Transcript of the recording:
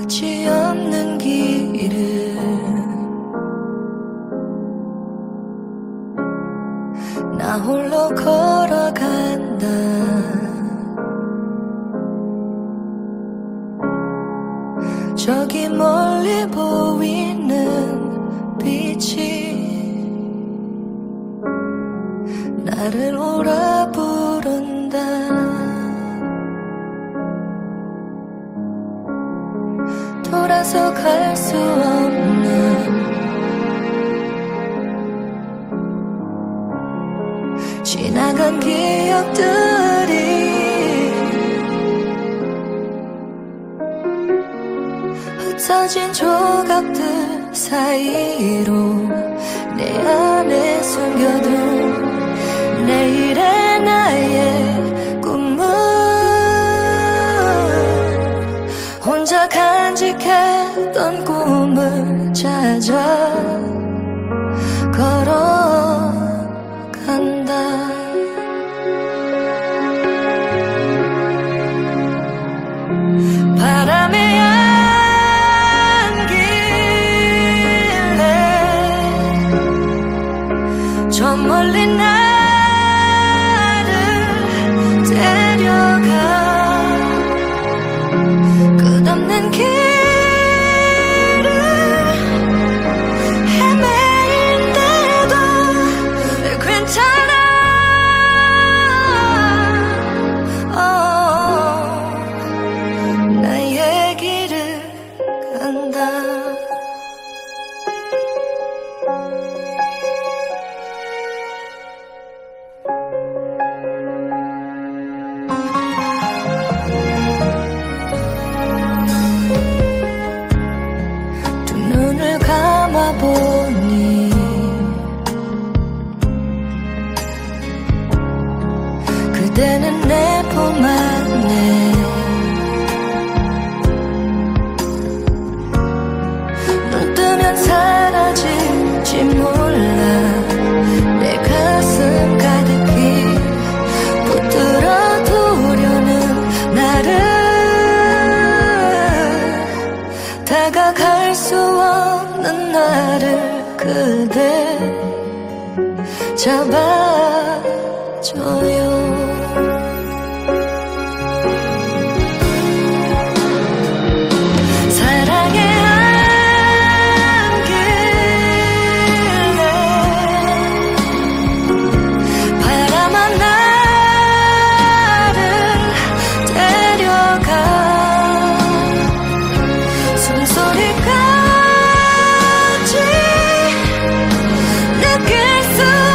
끝이 없는 길을 나 홀로 걸어간다. 저기 멀리 보이 갈수 없는 지나간 기억들이 흩어진 조각들 사이로 내 안에 숨겨둔 내일의 나의 꿈은 혼자 간직했던 꿈을 찾아 걸어간다 그대는 내 품 안에. 눈 뜨면 사라질지 몰라. 내 가슴 가득히 붙들어 두려는 나를. 다가갈 수 없는 나를 그대 잡아줘요 to